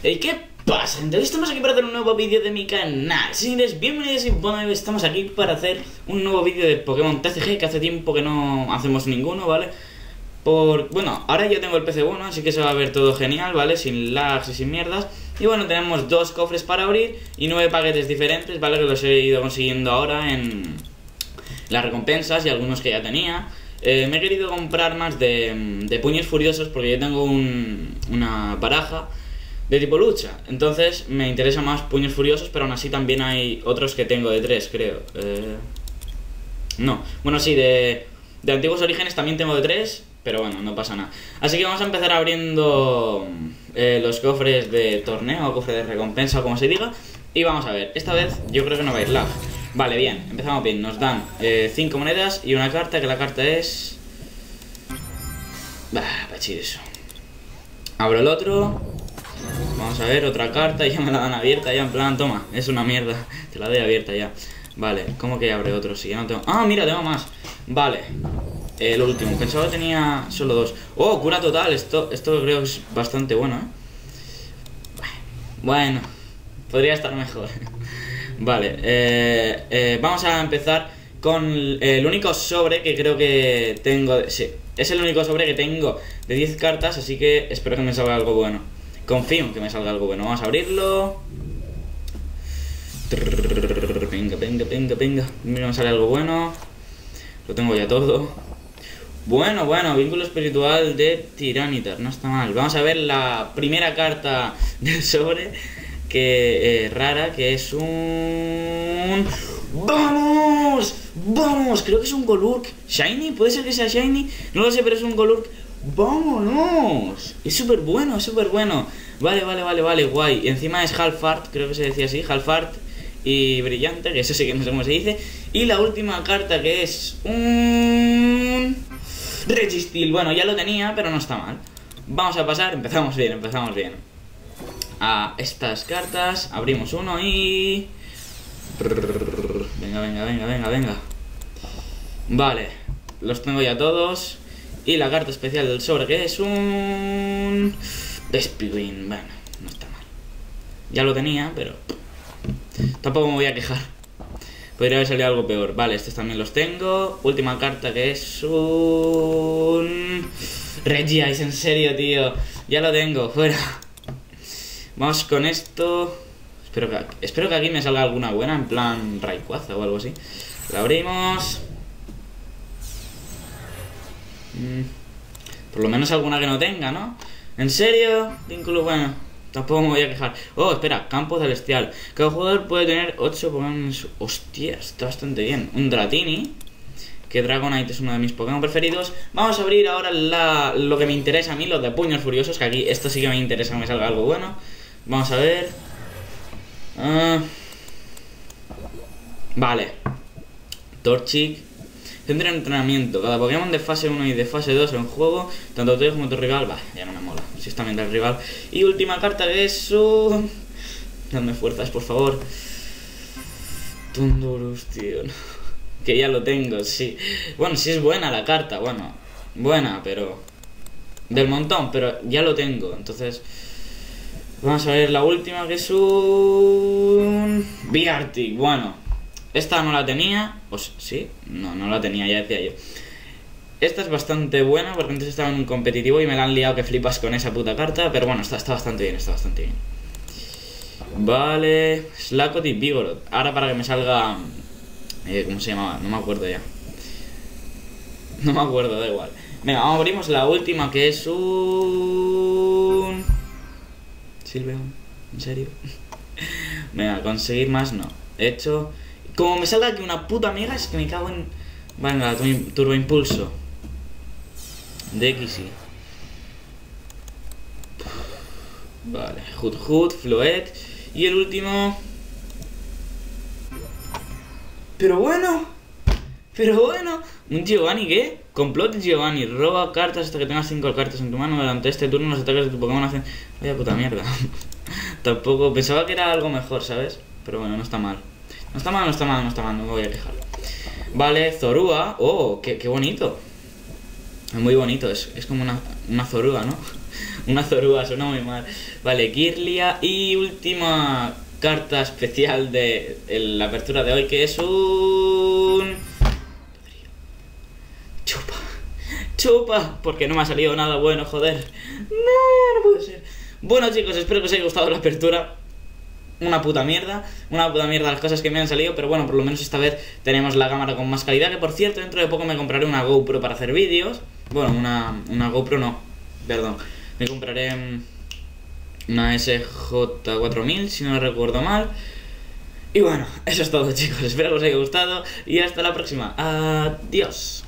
¿Y qué pasa? Entonces estamos aquí para hacer un nuevo vídeo de mi canal. Señores, bienvenidos y bueno, estamos aquí para hacer un nuevo vídeo de Pokémon TCG que hace tiempo que no hacemos ninguno, ¿vale? Por... Bueno, ahora yo tengo el PC bueno, así que se va a ver todo genial, ¿vale? Sin lags y sin mierdas. Y bueno, tenemos dos cofres para abrir y nueve paquetes diferentes, ¿vale? Que los he ido consiguiendo ahora en las recompensas y algunos que ya tenía. Eh, me he querido comprar más de, de, puños furiosos porque yo tengo un, una baraja de tipo lucha. Entonces me interesa más puños furiosos, pero aún así también hay otros que tengo de tres, creo. Eh, no, bueno, sí, de, de antiguos orígenes también tengo de tres, pero bueno, no pasa nada. Así que vamos a empezar abriendo eh, los cofres de torneo o cofre de recompensa, como se diga. Y vamos a ver, esta vez yo creo que no va a ir lag. Vale, bien, empezamos bien. Nos dan 5 eh, monedas y una carta, que la carta es... Bah, pachir eso. Abro el otro. Vamos a ver, otra carta. Ya me la dan abierta, ya en plan, toma. Es una mierda. Te la doy abierta ya. Vale, ¿cómo que abre otro? Si ya no tengo... Ah, mira, tengo más. Vale. El último. Pensaba que tenía solo dos. Oh, cura total. Esto, esto creo que es bastante bueno, ¿eh? Bueno, podría estar mejor. Vale, eh, eh, vamos a empezar con el único sobre que creo que tengo... Sí, es el único sobre que tengo de 10 cartas, así que espero que me salga algo bueno. Confío en que me salga algo bueno. Vamos a abrirlo. Venga, venga, venga, venga. Mira, me sale algo bueno. Lo tengo ya todo. Bueno, bueno, vínculo espiritual de Tiranitar. No está mal. Vamos a ver la primera carta del sobre que eh, rara, que es un... ¡Vamos! ¡Vamos! Creo que es un Golurk. ¿Shiny? ¿Puede ser que sea Shiny? No lo sé, pero es un Golurk. ¡Vámonos! Es súper bueno, es súper bueno. Vale, vale, vale, vale, guay. Y encima es Halfart, creo que se decía así, Halfart y Brillante, que eso sí que no sé cómo se dice. Y la última carta que es un... Registil. Bueno, ya lo tenía, pero no está mal. Vamos a pasar, empezamos bien, empezamos bien a estas cartas. Abrimos uno y... Venga, venga, venga, venga, venga. Vale, los tengo ya todos. Y la carta especial del sobre, que es un... Despigwin. Bueno, no está mal. Ya lo tenía, pero... Tampoco me voy a quejar. Podría haber salido algo peor. Vale, estos también los tengo. Última carta que es un... Regiais, en serio, tío. Ya lo tengo, fuera. Vamos con esto. Espero que, espero que aquí me salga alguna buena, en plan Rayquaza o algo así. La abrimos. Mm, por lo menos alguna que no tenga, ¿no? ¿En serio? Vínculo bueno. Tampoco me voy a quejar. Oh, espera, campo celestial. Cada jugador puede tener 8 Pokémon. Hostia, está bastante bien. Un Dratini. Que Dragonite es uno de mis Pokémon preferidos. Vamos a abrir ahora la, lo que me interesa a mí, los de puños furiosos. Que aquí esto sí que me interesa que me salga algo bueno. Vamos a ver. Ah. Vale. Torchic. De entrenamiento. Cada Pokémon de fase 1 y de fase 2 en juego, tanto tú como tu rival. Va, ya no me mola. Si está el rival. Y última carta de eso. Dame fuerzas, por favor. Tundurus, tío. Que ya lo tengo, sí. Bueno, sí es buena la carta, bueno. Buena, pero. Del montón, pero ya lo tengo. Entonces. Vamos a ver la última que es un... Biartic, bueno. Esta no la tenía, pues sí, no, no la tenía, ya decía yo. Esta es bastante buena porque antes estaba en un competitivo y me la han liado que flipas con esa puta carta, pero bueno, está, está bastante bien, está bastante bien. Vale, Slacot y Vigoroth. Ahora para que me salga... Eh, ¿Cómo se llamaba? No me acuerdo ya. No me acuerdo, da igual. Venga, abrimos la última que es un... Silveon, ¿en serio? Venga, conseguir más no. Hecho. Como me salga aquí una puta mega, es que me cago en. Venga, turbo impulso. X Vale, Hood Hood, Floet. Y el último. Pero bueno. Pero bueno. ¿Un Giovanni qué? Complot Giovanni. Roba cartas hasta que tengas 5 cartas en tu mano. Durante este turno los ataques de tu Pokémon hacen... Vaya puta mierda. Tampoco... Pensaba que era algo mejor, ¿sabes? Pero bueno, no está mal. No está mal, no está mal, no está mal. No me voy a quejar. Vale, Zorua. Oh, qué, qué bonito. Es muy bonito. Es, es como una, una Zorua, ¿no? Una Zorua, suena muy mal. Vale, Kirlia. Y última carta especial de la apertura de hoy, que es un... Chupa. Chupa. Porque no me ha salido nada bueno, joder. No, no puede ser. Bueno chicos, espero que os haya gustado la apertura una puta mierda, una puta mierda las cosas que me han salido, pero bueno, por lo menos esta vez tenemos la cámara con más calidad, que por cierto, dentro de poco me compraré una GoPro para hacer vídeos. Bueno, una, una GoPro no, perdón, me compraré mm, una SJ4000, si no recuerdo mal. Y bueno, eso es todo chicos, espero que os haya gustado y hasta la próxima. Adiós.